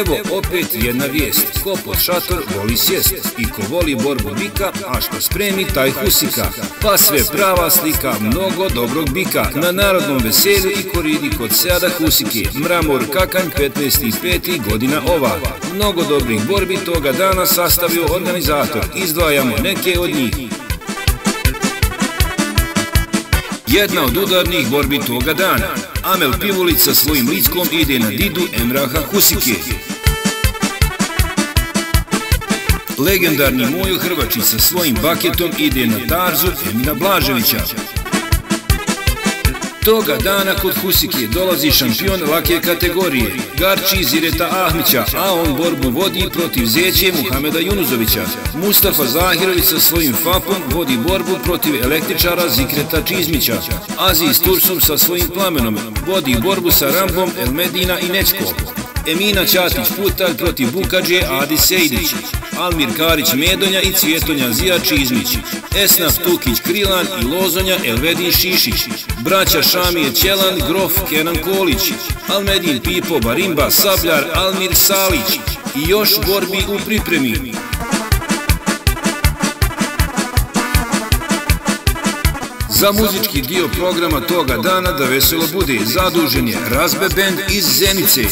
Evo opet jedna vijest, ko pod šator voli sjest i ko voli borbu bika, a što spremi taj husika. Pa sve prava slika, mnogo dobrog bika, na narodnom veselju i koridi kod Seada Husike. Mramor Kakanj 15.5. godina ova. Mnogo dobrih borbi toga dana sastavio organizator, izdvajamo neke od njih. Jedna od udarnih borbi toga dana. Amel Pivulić sa svojim lickom ide na Didu Emraha Husike. Legendarni Mojo Hrvači sa svojim baketom ide na Tarzu Emina Blaževića. Toga dana kod Husike dolazi šampion lake kategorije, Garči Zireta Ahmića, a on borbu vodi protiv Zeće Muhameda Junuzovića. Mustafa Zahirović sa svojim FAPom vodi borbu protiv električara Zikreta Čizmića. Aziz Tursom sa svojim plamenom vodi borbu sa Rambom Elmedina i Nečko. Emina Ćatić Putalj protiv Bukadže Adi Sejdić. Almir Karić Medonja i Cvjetonja Zija Čizmić, Esnaf Tukić Krilan i Lozonja Elvedin Šišić, braća Šamije Ćelan Grof Kenan Kolić, Almedin Pipo Barimba Sabljar Almir Salić i još borbi u pripremi. Za muzički dio programa toga dana da veselo bude zadužen je Razbe Band iz Zenice.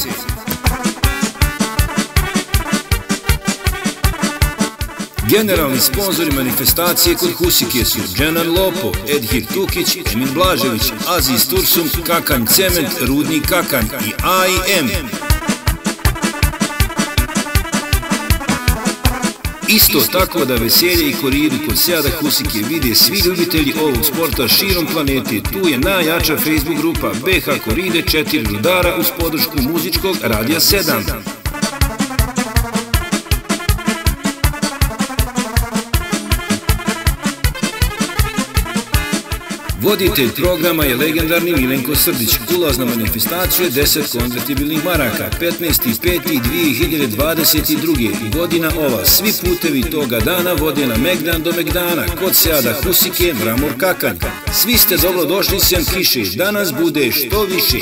Generalni sponzori manifestacije kod Husike su Dženan Lopo, Edhir Tukić, Emin Blažević, Aziz Tursum, Kakanj Cement, Rudni Kakanj i AIM. Isto tako da veselje i koridu kod Seada Husike vide svi ljubitelji ovog sporta širom planete, tu je najjača Facebook grupa BH Koride 4 rudara uz podršku muzičkog Radija 7. Voditelj programa je legendarni Milenko Srdić. Ulaz na manifestaciju je 10 konvertibilnih maraka, 15.5.2022. godina ova. Svi putevi toga dana vode na Megdan do Megdana, kod Seada Husike, Mramor Kakanj. Svi ste dobro došli sem kiše, danas bude što više.